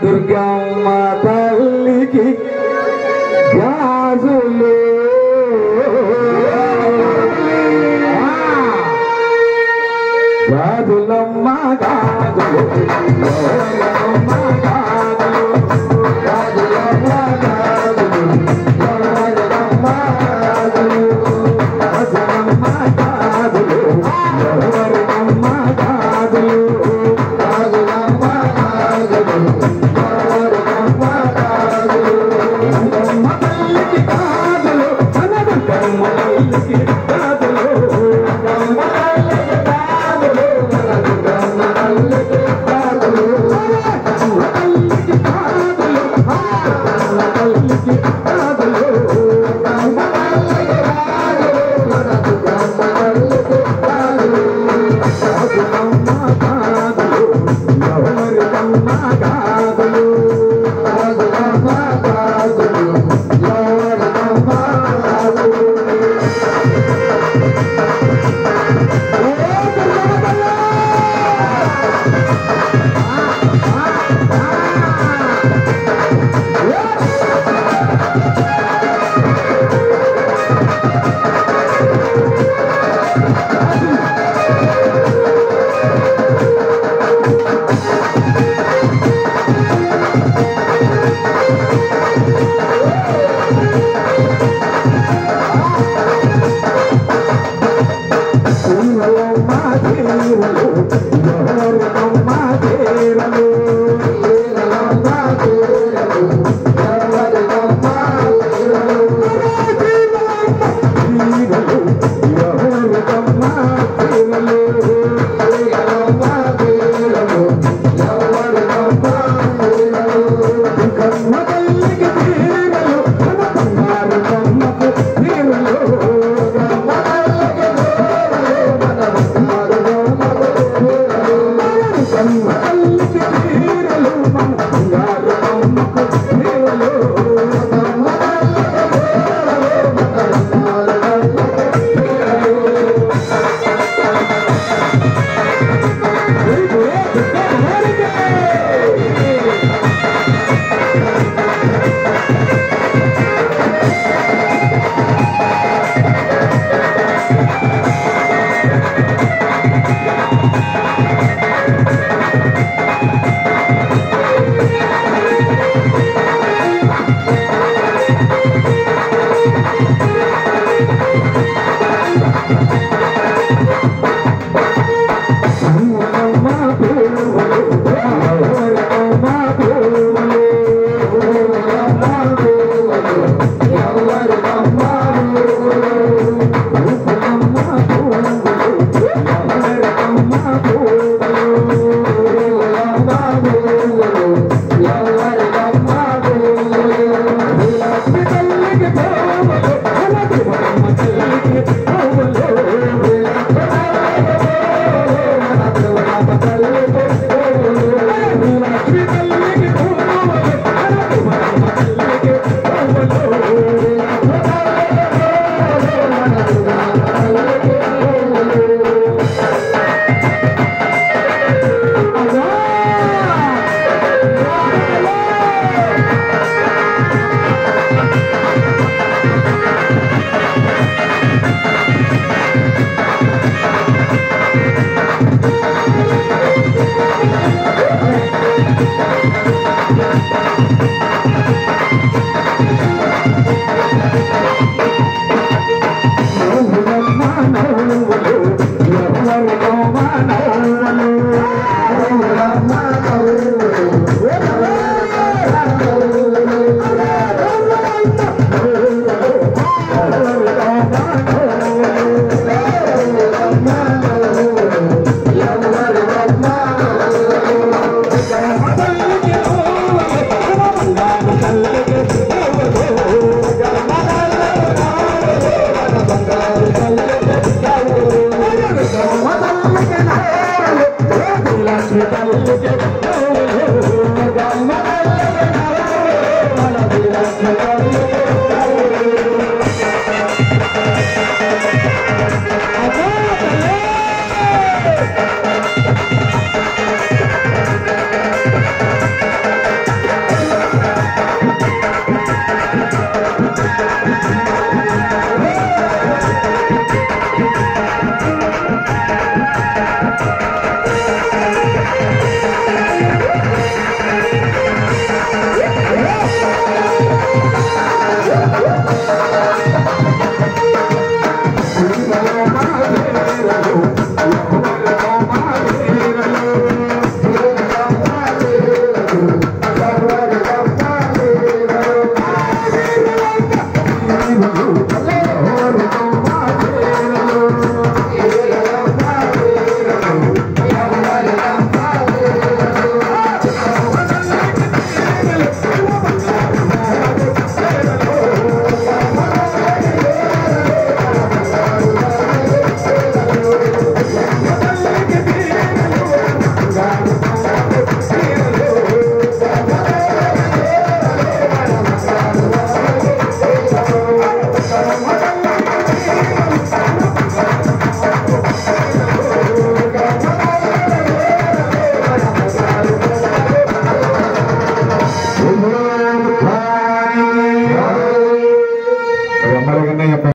Durga?